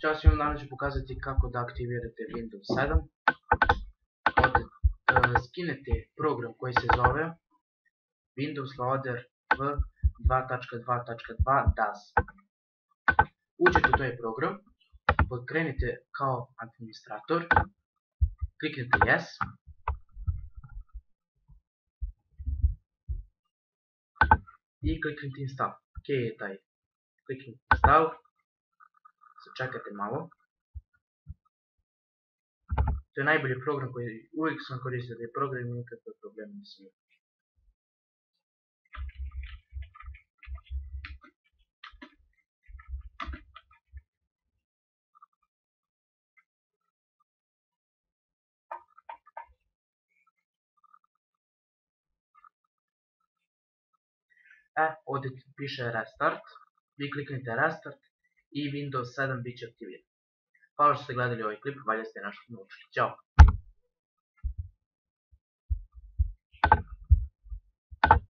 Сега сигурно ще показвате како да активирате Windows 7. От, да скинете програм кој се зове Windows Loader V2.2.2 DAS. Учете тој програм, подкрените као администратор, кликнете Yes, и кликнете Install. Кеј е Кликнете Install, Čekajte malo. To je najbolji program koji uvijek sam koristio, da je program nikakve probleme nisam imao. E, ovdje piše restart, vi kliknite restart, i Windows 7 bit će aktiviran. Hvala što ste gledali ovaj klip, valjda ste našli naučili. Ćao!